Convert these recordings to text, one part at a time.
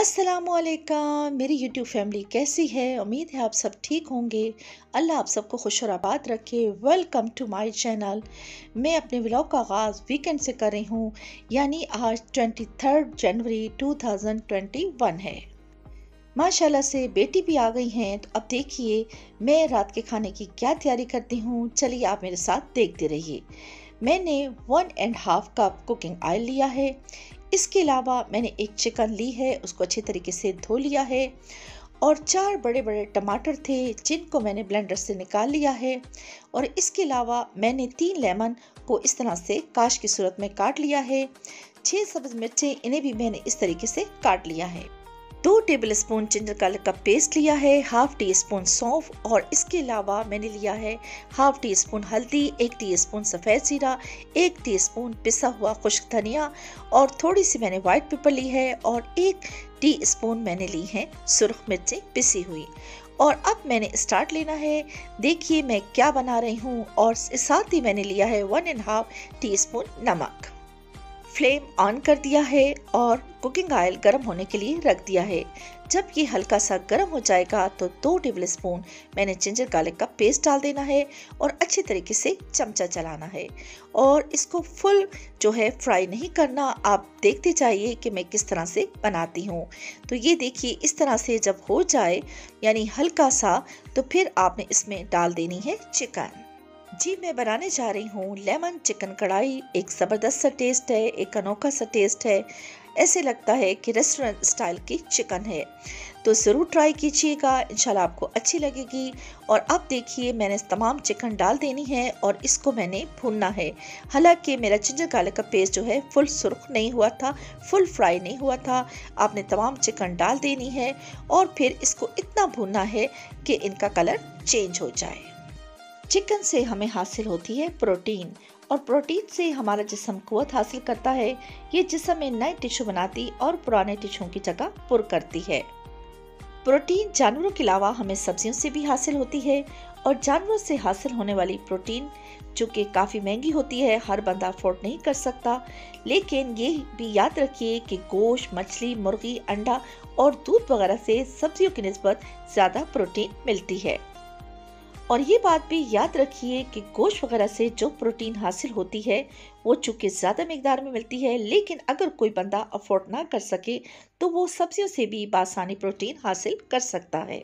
असलकम मेरी YouTube family कैसी है? उम्मीद है आप सब ठीक होंगे। अल्लाह आप सबको खुश और आबाद रखे। वेलकम टू माय चैनल मैं अपने व्लॉग का आगाज़ वीकेंड से कर रही हूँ। यानी आज ट्वेंटी थर्ड जनवरी 2021 है। माशाल्लाह से बेटी भी आ गई हैं। तो अब देखिए, मैं रात के खाने की क्या तैयारी करती हूँ? चलिए आप मेरे साथ देखते रहिए। मैंने one and half cup cooking oil लिया है। इसके अलावा मैंने एक चिकन ली है, उसको अच्छे तरीके से धो लिया है और चार बड़े बड़े टमाटर थे, जिनको मैंने ब्लेंडर से निकाल लिया है और इसके अलावा मैंने तीन लेमन को इस तरह से काश की सूरत में काट लिया है। छः सब्ज मिर्चें, इन्हें भी मैंने इस तरीके से काट लिया है। दो टेबल स्पून जिंजर गार्लिक का पेस्ट लिया है हाफ़ टी स्पून सौंफ और इसके अलावा मैंने लिया है हाफ़ टी स्पून हल्दी, एक टी स्पून सफ़ेद जीरा, एक टी स्पून पिसा हुआ खुश्क धनिया और थोड़ी सी मैंने वाइट पेपर ली है और एक टी स्पून मैंने ली है सुरख मिर्चें पिसी हुई। और अब मैंने स्टार्ट लेना है। देखिए मैं क्या बना रही हूँ और साथ ही मैंने लिया है one and half teaspoon नमक। फ्लेम ऑन कर दिया है और कुकिंग ऑयल गर्म होने के लिए रख दिया है। जब ये हल्का सा गर्म हो जाएगा तो दो टेबल स्पून मैंने जिंजर गार्लिक का पेस्ट डाल देना है और अच्छे तरीके से चमचा चलाना है। और इसको फुल जो है फ्राई नहीं करना, आप देखते जाइए कि मैं किस तरह से बनाती हूँ। तो ये देखिए, इस तरह से जब हो जाए, यानी हल्का सा तो फिर आपने इसमें डाल देनी है चिकन। जी मैं बनाने जा रही हूँ। लेमन चिकन कढ़ाई एक ज़बरदस्त सा टेस्ट है, एक अनोखा सा टेस्ट है। ऐसे लगता है कि रेस्टोरेंट स्टाइल की चिकन है। तो ज़रूर ट्राई कीजिएगा, इंशाल्लाह आपको अच्छी लगेगी। और अब देखिए, मैंने तमाम चिकन डाल देनी है और इसको मैंने भूनना है। हालाँकि मेरा जिंजर गार्लिक का पेस्ट जो है फुल सुर्ख नहीं हुआ था फुल फ्राई नहीं हुआ था। आपने तमाम चिकन डाल देनी है और फिर इसको इतना भूनना है कि इनका कलर चेंज हो जाए। चिकन से हमें हासिल होती है प्रोटीन। और प्रोटीन से हमारा जिसम कुत हासिल करता है। ये जिसम में नए टिश्यू बनाती और पुराने टिश्यू की जगह पुर करती है। प्रोटीन जानवरों के अलावा हमें सब्जियों से भी हासिल होती है। और जानवरों से हासिल होने वाली प्रोटीन, जो कि काफ़ी महँगी होती है, हर बंदा अफोर्ड नहीं कर सकता। लेकिन ये भी याद रखिए कि गोश्त, मछली, मुर्गी, अंडा और दूध वगैरह से सब्जियों की नस्बत ज़्यादा प्रोटीन मिलती है। और ये बात भी याद रखिए कि गोश्त वगैरह से जो प्रोटीन हासिल होती है, वो चूँकि ज़्यादा मकदार में मिलती है, लेकिन अगर कोई बंदा अफोर्ड ना कर सके तो वो सब्जियों से भी बासानी प्रोटीन हासिल कर सकता है।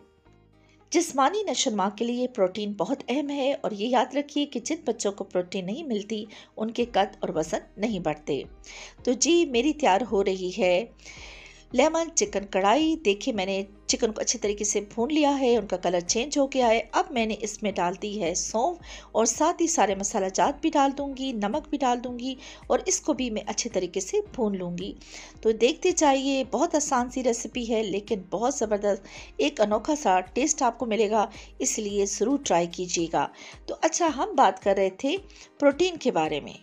जिस्मानी नशोनमा के लिए प्रोटीन बहुत अहम है और ये याद रखिए कि जिन बच्चों को प्रोटीन नहीं मिलती, उनके कद और वज़न नहीं बढ़ते। तो जी, मेरी तैयार हो रही है। लेमन चिकन कढ़ाई, देखिए मैंने चिकन को अच्छे तरीके से भून लिया है, उनका कलर चेंज हो गया है। अब मैंने इसमें डाल दी है सौंफ और साथ ही सारे मसाला जात भी डाल दूँगी, नमक भी डाल दूँगी और इसको भी मैं अच्छे तरीके से भून लूँगी। तो देखते जाइए, बहुत आसान सी रेसिपी है, लेकिन बहुत ज़बरदस्त, एक अनोखा सा टेस्ट आपको मिलेगा, इसलिए ज़रूर ट्राई कीजिएगा। तो अच्छा हम बात कर रहे थे प्रोटीन के बारे में।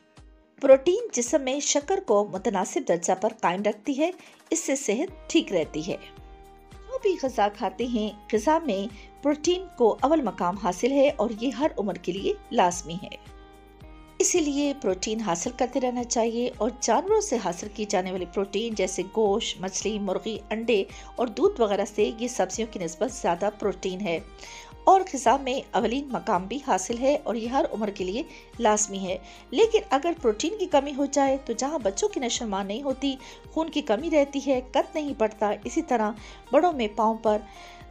प्रोटीन जिसम में शक्कर को मुतनासिब दर्जा पर कायम रखती है, इससे सेहत ठीक रहती है। जो भी गजा खाते हैं, गजा में प्रोटीन को अव्वल मकाम हासिल है और ये हर उम्र के लिए लाजमी है। इसीलिए प्रोटीन हासिल करते रहना चाहिए और जानवरों से हासिल की जाने वाली प्रोटीन जैसे गोश्त, मछली, मुर्गी, अंडे और दूध वगैरह से ये सब्जियों की नस्बत ज़्यादा प्रोटीन है। और खिजा में अवलिन मकाम भी हासिल है और यह हर उम्र के लिए लाजमी है। लेकिन अगर प्रोटीन की कमी हो जाए तो जहाँ बच्चों की नशोमा नहीं होती, खून की कमी रहती है, कद नहीं पड़ता इसी तरह बड़ों में पाँव पर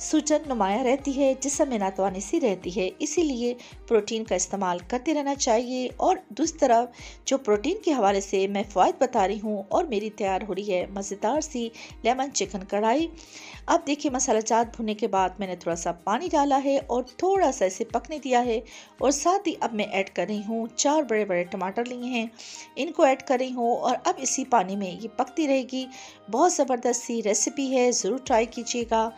सूजन नुमाया रहती है जिसम में सी रहती है। इसीलिए प्रोटीन का इस्तेमाल करते रहना चाहिए और दूसरी तरफ़ जो प्रोटीन के हवाले से मैं फ़वाद बता रही हूँ और मेरी तैयार हो रही है, मज़ेदार सी लेमन चिकन कढ़ाई। अब देखिए मसाला चाट भुनने के बाद मैंने थोड़ा सा पानी डाला है और थोड़ा सा इसे पकने दिया है और साथ ही अब मैं ऐड कर रही हूँ चार बड़े बड़े टमाटर लिए हैं। इनको ऐड कर रही हूँ और अब इसी पानी में ये पकती रहेगी। बहुत ज़बरदस्त सी रेसिपी है, ज़रूर ट्राई कीजिएगा।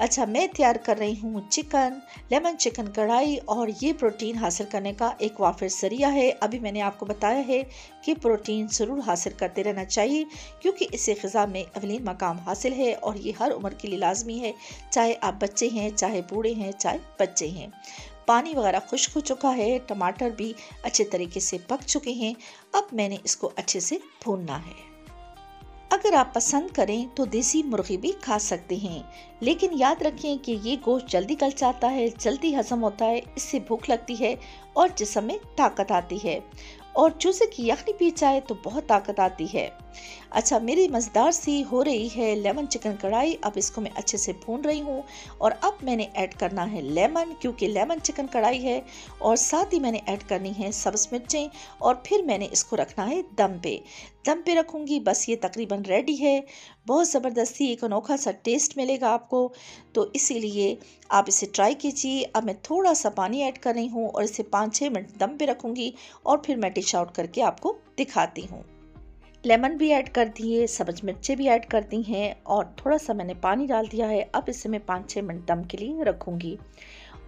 अच्छा मैं तैयार कर रही हूँ चिकन, लेमन चिकन कढ़ाई और ये प्रोटीन हासिल करने का एक वाफिर ज़रिया है। अभी मैंने आपको बताया है कि प्रोटीन ज़रूर हासिल करते रहना चाहिए, क्योंकि इसे ख़ज़ा में अवलीन मकाम हासिल है और ये हर उम्र के लिए लाजमी है, चाहे आप बच्चे हैं, चाहे बूढ़े हैं, चाहे बच्चे हैं। पानी वगैरह खुश्क हो चुका है, टमाटर भी अच्छे तरीके से पक चुके हैं। अब मैंने इसको अच्छे से भूनना है। अगर आप पसंद करें तो देसी मुर्गी भी खा सकते हैं। लेकिन याद रखें कि ये गोश्त जल्दी गल जाता है, जल्दी हजम होता है, इससे भूख लगती है और जिसम में ताकत आती है। और चूजे की यखनी पी जाए तो बहुत ताकत आती है। अच्छा मेरी मज़ेदार सी हो रही है लेमन चिकन कढ़ाई। अब इसको मैं अच्छे से भून रही हूँ और अब मैंने ऐड करना है लेमन क्योंकि लेमन चिकन कढ़ाई है और साथ ही मैंने ऐड करनी है सब्ज़ मिर्चें और फिर मैंने इसको रखना है दम पे। दम पे रखूँगी, बस ये तकरीबन रेडी है। बहुत ज़बरदस्ती एक अनोखा सा टेस्ट मिलेगा आपको। तो इसीलिए आप इसे ट्राई कीजिए। अब मैं थोड़ा सा पानी ऐड कर रही हूँ और इसे पाँच छः मिनट दम पे रखूँगी और फिर मैं डिश आउट करके आपको दिखाती हूँ। लेमन भी ऐड कर दिए सब्ज मिर्चें भी ऐड कर दी हैं और थोड़ा सा मैंने पानी डाल दिया है, अब इसे मैं पाँच छः मिनट दम के लिए रखूँगी।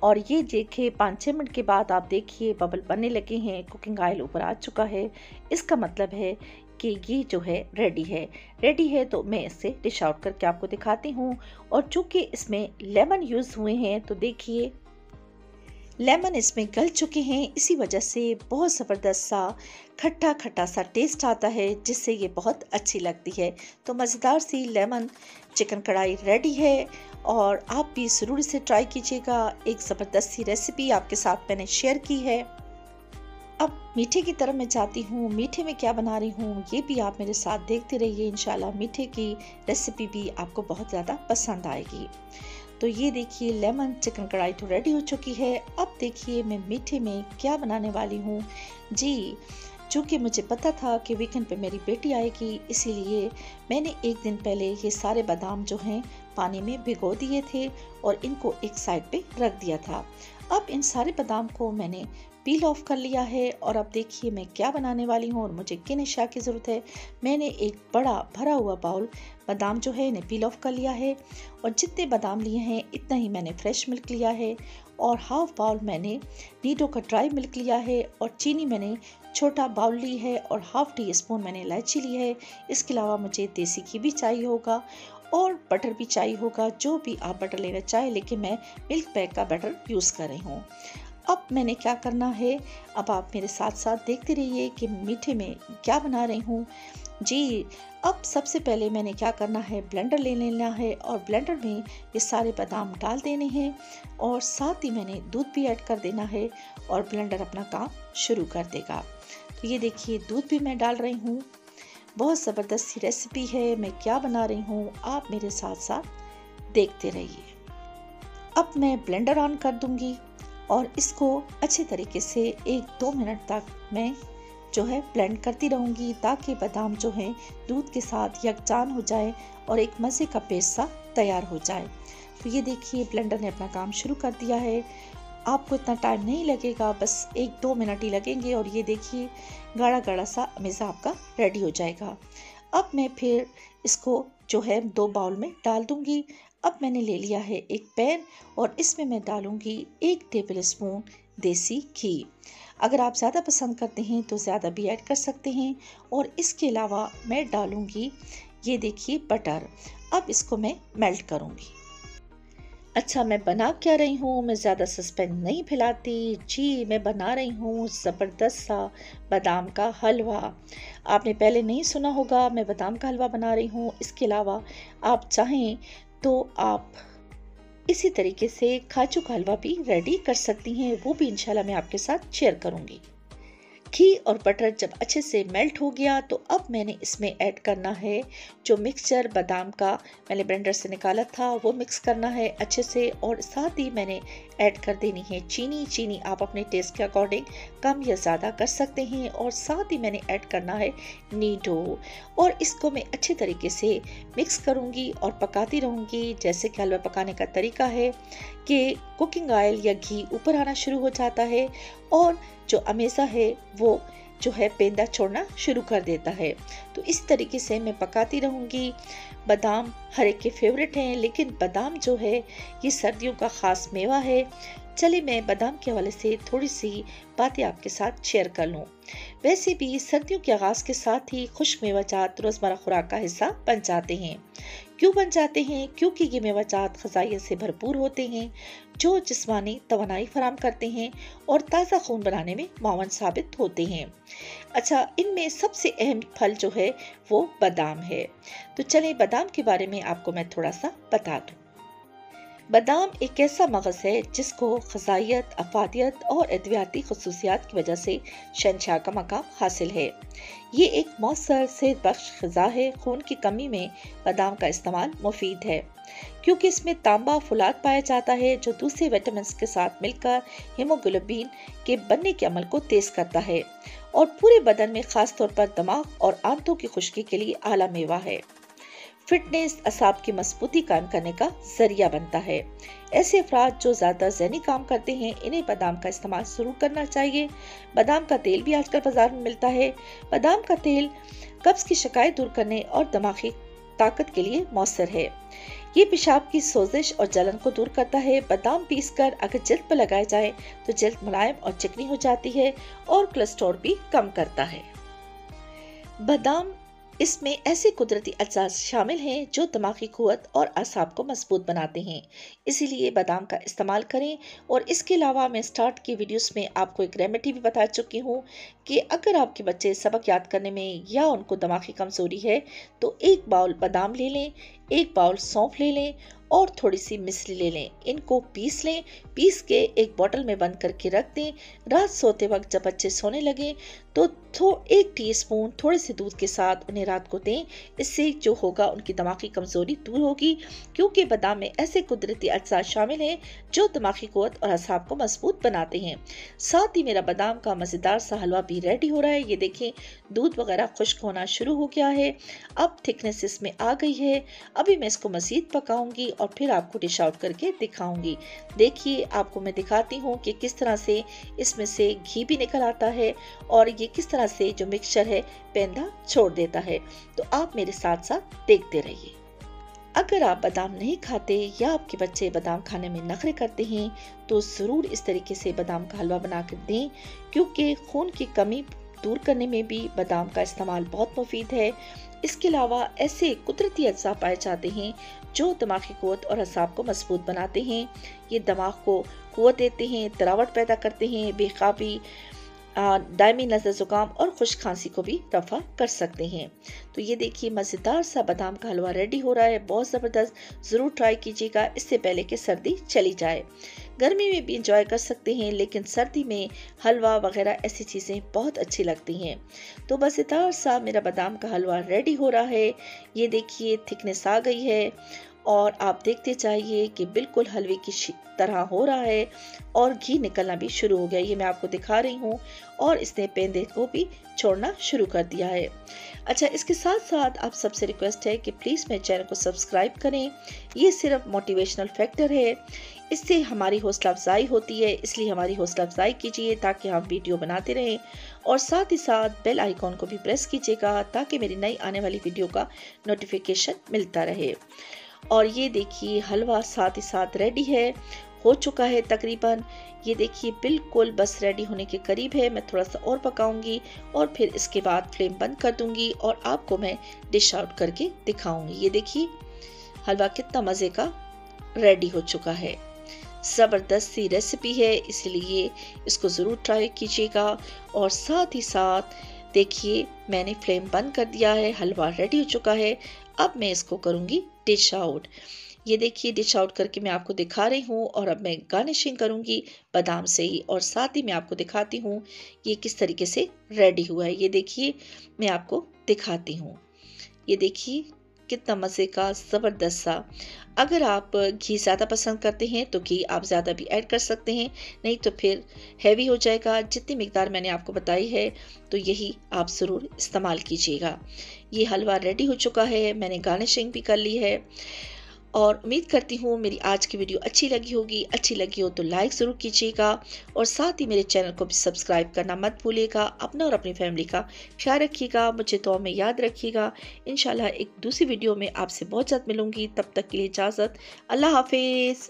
और ये देखिए पाँच छः मिनट के बाद आप देखिए बबल बनने लगे हैं कुकिंग ऑयल ऊपर आ चुका है। इसका मतलब है कि ये जो है रेडी है। रेडी है तो मैं इसे डिश आउट करके आपको दिखाती हूँ। और चूँकि इसमें लेमन यूज़ हुए हैं तो देखिए लेमन इसमें गल चुके हैं। इसी वजह से बहुत ज़बरदस्त सा खट्टा खट्टा सा टेस्ट आता है, जिससे ये बहुत अच्छी लगती है। तो मज़ेदार सी लेमन चिकन कढ़ाई रेडी है और आप भी ज़रूर इसे ट्राई कीजिएगा। एक ज़बरदस्त सी रेसिपी आपके साथ मैंने शेयर की है। अब मीठे की तरफ़ मैं जाती हूँ। मीठे में क्या बना रही हूँ, ये भी आप मेरे साथ देखते रहिए। इंशाल्लाह मीठे की रेसिपी भी आपको बहुत ज़्यादा पसंद आएगी। तो ये देखिए लेमन चिकन कढ़ाई तो रेडी हो चुकी है। अब देखिए मैं मीठे में क्या बनाने वाली हूँ। जी, चूँकि मुझे पता था कि वीकेंड पे मेरी बेटी आएगी, इसीलिए मैंने एक दिन पहले ये सारे बादाम जो हैं पानी में भिगो दिए थे और इनको एक साइड पे रख दिया था। अब इन सारे बादाम को मैंने पील ऑफ़ कर लिया है और अब देखिए मैं क्या बनाने वाली हूँ और मुझे किन अशा की ज़रूरत है। मैंने एक बड़ा भरा हुआ बाउल बादाम जो है इन्हें पील ऑफ़ कर लिया है और जितने बादाम लिए हैं, इतना ही मैंने फ्रेश मिल्क लिया है और हाफ़ बाउल मैंने नीडो का ड्राई मिल्क लिया है और चीनी मैंने छोटा बाउल ली है और हाफ़ टी स्पून मैंने इलायची ली है। इसके अलावा मुझे देसी घी भी चाहिए होगा और बटर भी चाहिए होगा। जो भी आप बटर लेना चाहें, लेकिन मैं मिल्क पैक का बटर यूज़ कर रही हूँ। अब मैंने क्या करना है? अब आप मेरे साथ साथ देखते रहिए कि मीठे में क्या बना रही हूँ। जी, अब सबसे पहले मैंने क्या करना है? ब्लेंडर ले लेना है और ब्लेंडर में ये सारे बादाम डाल देने हैं और साथ ही मैंने दूध भी ऐड कर देना है और ब्लेंडर अपना काम शुरू कर देगा। तो ये देखिए, दूध भी मैं डाल रही हूँ। बहुत ज़बरदस्त सी रेसिपी है, मैं क्या बना रही हूँ, आप मेरे साथ साथ देखते रहिए। अब मैं ब्लेंडर ऑन कर दूँगी। और इसको अच्छे तरीके से एक दो मिनट तक मैं जो है ब्लेंड करती रहूँगी ताकि बादाम जो है दूध के साथ यकजान हो जाए और एक मज़े का पेस्ट सा तैयार हो जाए। तो ये देखिए ब्लेंडर ने अपना काम शुरू कर दिया है। आपको इतना टाइम नहीं लगेगा, बस एक दो मिनट ही लगेंगे और ये देखिए गाढ़ा गाढ़ा सा अमेज़ा आपका रेडी हो जाएगा। अब मैं फिर इसको जो है दो बाउल में डाल दूँगी। अब मैंने ले लिया है एक पैन और इसमें मैं डालूँगी एक टेबल स्पून देसी घी। अगर आप ज़्यादा पसंद करते हैं तो ज़्यादा भी ऐड कर सकते हैं और इसके अलावा मैं डालूँगी, ये देखिए, बटर। अब इसको मैं मेल्ट करूँगी। अच्छा मैं बना क्या रही हूँ? मैं ज़्यादा सस्पेंस नहीं फैलाती। जी, मैं बना रही हूँ ज़बरदस्त सा बादाम का हलवा। आपने पहले नहीं सुना होगा, मैं बादाम का हलवा बना रही हूँ। इसके अलावा आप चाहें तो आप इसी तरीके से खाचू का हलवा भी रेडी कर सकती हैं, वो भी इंशाल्लाह मैं आपके साथ शेयर करूँगी। घी और बटर जब अच्छे से मेल्ट हो गया तो अब मैंने इसमें ऐड करना है जो मिक्सचर बादाम का मैंने ब्लेंडर से निकाला था, वो मिक्स करना है अच्छे से और साथ ही मैंने ऐड कर देनी है चीनी। चीनी आप अपने टेस्ट के अकॉर्डिंग कम या ज़्यादा कर सकते हैं और साथ ही मैंने ऐड करना है नीडो और इसको मैं अच्छे तरीके से मिक्स करूँगी और पकाती रहूँगी। जैसे कि हलवा पकाने का तरीका है कि कुकिंग ऑयल या घी ऊपर आना शुरू हो जाता है और जो अमेज़ा है, वो जो है पेंदा छोड़ना शुरू कर देता है। तो इस तरीके से मैं पकाती रहूँगी। बादाम हर एक के फेवरेट हैं, लेकिन बादाम जो है, ये सर्दियों का ख़ास मेवा है। चलिए मैं बादाम के हवाले से थोड़ी सी बातें आपके साथ शेयर कर लूँ। वैसे भी सर्दियों के आगाज़ के साथ ही खुश मेवा जात रोज़मर्रा खुराक का हिस्सा बन जाते हैं। क्यों बन जाते हैं? क्योंकि ये मेवाजात खजाइत से भरपूर होते हैं, जो जिसमानी तोानाई फराम करते हैं और ताज़ा खून बनाने में मावन साबित होते हैं। अच्छा इनमें सबसे अहम फल जो है, वो बादाम है। तो चले बादाम के बारे में आपको मैं थोड़ा सा बता दूँ। बादाम एक ऐसा मगज़ है जिसको गजाइत अफादियत और अद्वियाती खसूसियात की वजह से शहनशाह का मकाम हासिल है। ये एक मौसर सेहत बख्श गज़ा है, खून की कमी में बादाम का इस्तेमाल मुफीद है। क्योंकि इसमें तांबा फुलाद पाया जाता है, जो दूसरे विटामिन के साथ मिलकर हीमोग्लोबिन के बनने के अमल को तेज करता है और पूरे बदन में खास तौर पर दिमाग और आंतों की खुश्की के लिए आला मेवा है। फिटनेस, असाब की मजबूती कायम करने का ज़रिया बनता है। ऐसे अफराद जो ज़्यादा जहनी काम करते हैं, इन्हें बादाम का इस्तेमाल शुरू करना चाहिए। बादाम का तेल भी आजकल बाज़ार में मिलता है। बादाम का तेल कब्ज की शिकायत दूर करने और दिमागी ताकत के लिए मौसर है। ये पेशाब की सोजिश और जलन को दूर करता है। बादाम पीस कर अगर जल्द पर लगाया जाए तो जल्द मुलायम और चिकनी हो जाती है और कोलेस्ट्रॉल भी कम करता है। बादाम इसमें ऐसे कुदरती अज्जा शामिल हैं जो दिमागी कुत और असाब को मज़बूत बनाते हैं। इसीलिए बादाम का इस्तेमाल करें और इसके अलावा मैं स्टार्ट की वीडियोस में आपको एक रेमेडी भी बता चुकी हूँ कि अगर आपके बच्चे सबक याद करने में या उनको दिमागी कमज़ोरी है तो एक बाउल बादाम ले लें, एक बाउल सौंफ ले लें और थोड़ी सी मिश्री ले लें। इनको पीस लें, पीस के एक बोतल में बंद करके रख दें। रात सोते वक्त जब बच्चे सोने लगे तो थो, एक टीस्पून थोड़े से दूध के साथ उन्हें रात को दें। इससे जो होगा, उनकी दिमागी कमज़ोरी दूर होगी, क्योंकि बादाम में ऐसे कुदरती अज्जा शामिल हैं, जो दिमागी कुत और असाब को मज़बूत बनाते हैं। साथ ही मेरा बादाम का मज़ेदार सा हलवा भी रेडी हो रहा है। ये देखें, दूध वगैरह खुश्क होना शुरू हो गया है। अब थिकनेस इसमें आ गई है। अभी मैं इसको मज़ीद पकाऊँगी और फिर आपको डिश आउट करके दिखाऊँगी। देखिए, आपको मैं दिखाती हूँ कि किस तरह से इसमें से घी भी निकल आता है और ये किस तरह से जो मिक्सचर है, पेंदा छोड़ देता है। तो आप मेरे साथ साथ देखते रहिए। अगर आप बादाम नहीं खाते या आपके बच्चे बादाम खाने में नखरे करते हैं तो ज़रूर इस तरीके से बादाम का हलवा बना कर दें, क्योंकि खून की कमी दूर करने में भी बादाम का इस्तेमाल बहुत मुफीद है। इसके अलावा ऐसे कुदरती अज्जा पाए जाते हैं जो दिमागी कुत और असाब को मज़बूत बनाते हैं। ये दिमाग को कुत देते हैं तरावट पैदा करते हैं बेकाबी दायमी नज़र ज़ुकाम और खुश खांसी को भी रफा कर सकते हैं। तो ये देखिए, मज़ेदार सा बादाम का हलवा रेडी हो रहा है, बहुत ज़बरदस्त, ज़रूर ट्राई कीजिएगा, इससे पहले कि सर्दी चली जाए। गर्मी में भी इंजॉय कर सकते हैं, लेकिन सर्दी में हलवा वगैरह ऐसी चीज़ें बहुत अच्छी लगती हैं। तो मज़ेदार सा मेरा बादाम का हलवा रेडी हो रहा है। ये देखिए थिकनेस आ गई है और आप देखते जाइए कि बिल्कुल हलवे की तरह हो रहा है और घी निकलना भी शुरू हो गया। ये मैं आपको दिखा रही हूँ और इसने पेंदे को भी छोड़ना शुरू कर दिया है। अच्छा इसके साथ साथ आप सबसे रिक्वेस्ट है कि प्लीज़ मेरे चैनल को सब्सक्राइब करें। ये सिर्फ़ मोटिवेशनल फैक्टर है। इससे हमारी हौसला अफजाई होती है, इसलिए हमारी हौसला अफजाई कीजिए ताकि हम वीडियो बनाते रहें और साथ ही साथ बेल आइकॉन को भी प्रेस कीजिएगा ताकि मेरी नई आने वाली वीडियो का नोटिफिकेशन मिलता रहे। और ये देखिए हलवा साथ ही साथ रेडी है, हो चुका है तकरीबन। ये देखिए बिल्कुल बस रेडी होने के करीब है, मैं थोड़ा सा और पकाऊँगी और फिर इसके बाद फ्लेम बंद कर दूँगी और आपको मैं डिश आउट करके दिखाऊँगी। ये देखिए हलवा कितना मज़े का रेडी हो चुका है। ज़बरदस्त सी रेसिपी है, इसलिए इसको ज़रूर ट्राई कीजिएगा। और साथ ही साथ, देखिए, मैंने फ्लेम बंद कर दिया है, हलवा रेडी हो चुका है। अब मैं इसको करूँगी डिश आउट ये देखिए डिश आउट करके मैं आपको दिखा रही हूँ और अब मैं गार्निशिंग करूँगी बादाम से ही। और साथ ही मैं आपको दिखाती हूँ ये किस तरीके से रेडी हुआ है। ये देखिए, मैं आपको दिखाती हूँ। ये देखिए कितना मज़े का, ज़बरदस्त सा। अगर आप घी ज़्यादा पसंद करते हैं तो घी आप ज़्यादा भी ऐड कर सकते हैं, नहीं तो फिर हैवी हो जाएगा। जितनी मकदार मैंने आपको बताई है तो यही आप ज़रूर इस्तेमाल कीजिएगा। ये हलवा रेडी हो चुका है, मैंने गार्निशिंग भी कर ली है। और उम्मीद करती हूँ मेरी आज की वीडियो अच्छी लगी होगी। अच्छी लगी हो तो लाइक ज़रूर कीजिएगा और साथ ही मेरे चैनल को भी सब्सक्राइब करना मत भूलिएगा। अपना और अपनी फैमिली का ख्याल रखिएगा। मुझे तो में याद रखिएगा। इन एक दूसरी वीडियो में आपसे बहुत जल्द मिलूँगी। तब तक के लिए इजाज़त। अल्लाह हाफिज़।